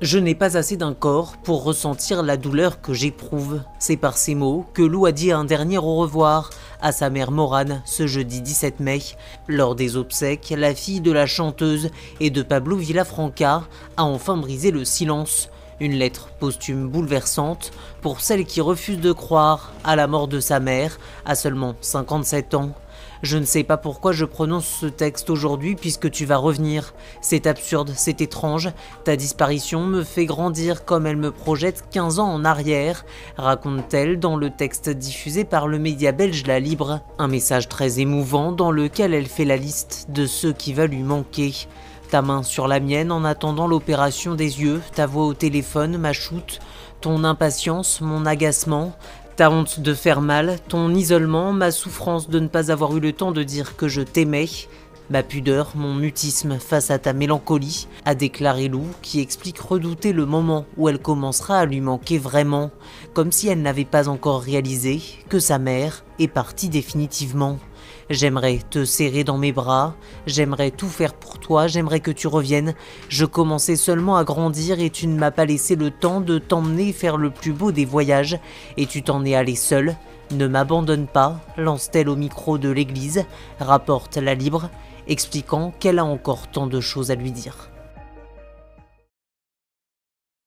Je n'ai pas assez d'un corps pour ressentir la douleur que j'éprouve. C'est par ces mots que Lou a dit un dernier au revoir à sa mère Morane ce jeudi 17 mai. Lors des obsèques, la fille de la chanteuse et de Pablo Villafranca a enfin brisé le silence. Une lettre posthume bouleversante pour celle qui refuse de croire à la mort de sa mère à seulement 57 ans. Je ne sais pas pourquoi je prononce ce texte aujourd'hui puisque tu vas revenir. C'est absurde, c'est étrange. Ta disparition me fait grandir comme elle me projette 15 ans en arrière, raconte-t-elle dans le texte diffusé par le média belge La Libre. Un message très émouvant dans lequel elle fait la liste de ceux qui va lui manquer. Ta main sur la mienne en attendant l'opération des yeux, ta voix au téléphone, ma choute, ton impatience, mon agacement, ta honte de faire mal, ton isolement, ma souffrance de ne pas avoir eu le temps de dire que je t'aimais, ma pudeur, mon mutisme face à ta mélancolie, a déclaré Lou, qui explique redouter le moment où elle commencera à lui manquer vraiment, comme si elle n'avait pas encore réalisé que sa mère est partie définitivement. J'aimerais te serrer dans mes bras, j'aimerais tout faire pour toi, j'aimerais que tu reviennes. Je commençais seulement à grandir et tu ne m'as pas laissé le temps de t'emmener faire le plus beau des voyages, et tu t'en es allé seul. Ne m'abandonne pas, lance-t-elle au micro de l'église, rapporte la libre, expliquant qu'elle a encore tant de choses à lui dire.